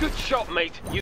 Good shot, mate. You